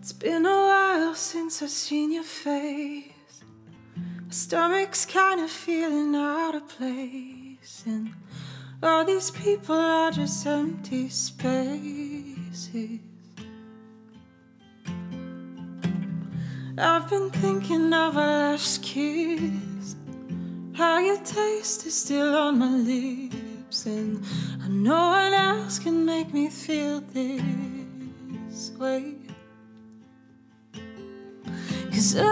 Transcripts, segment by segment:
It's been a while since I've seen your face. My stomach's kind of feeling out of place. And all these people are just empty spaces. I've been thinking of our last kiss. How your taste is still on my lips. And no one else can make me feel this way. Cause I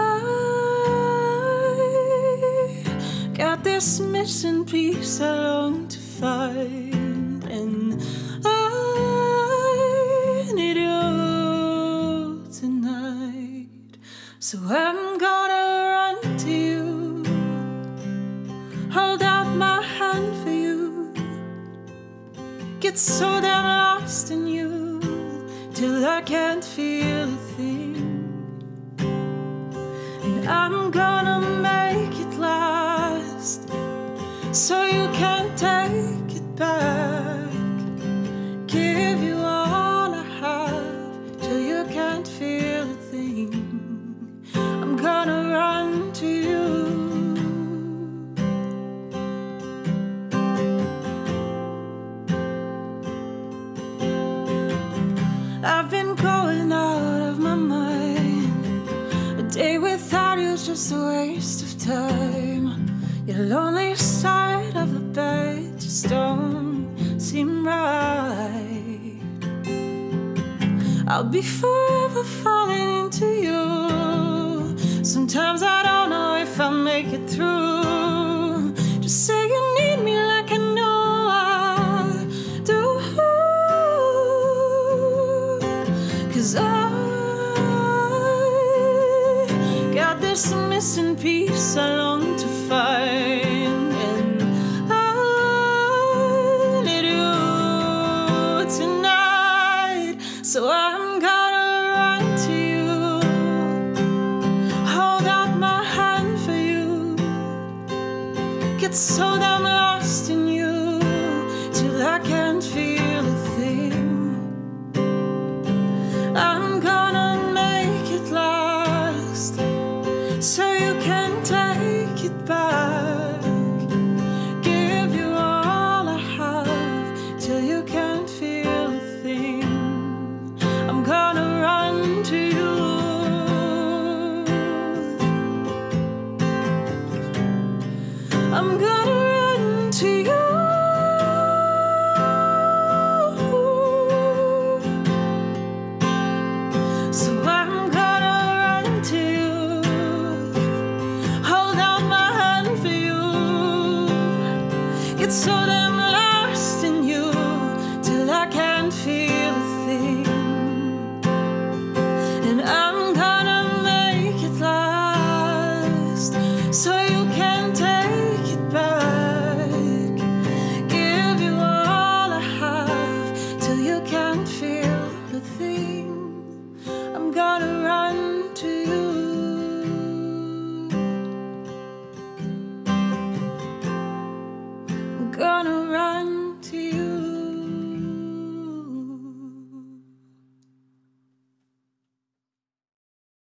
got this missing piece I long to find. And I need you tonight. So I'm gonna run to you, hold out my hand for you, get so damn lost in you till I can't feel a thing. I'm gonna make it last so you can take it back. Just a waste of time. Your lonely side of the bed just don't seem right. I'll be forever falling into you. Sometimes I don't know if I'll make it through. This missing piece I long to find. And I need you tonight. So I'm gonna run to you. Hold out my hand for you. Get so damn lost in you I'm gonna run to you. So I'm gonna run to you. Hold out my hand for you. Get so damn lost in you till I can't feel a thing. And I'm gonna make it last. So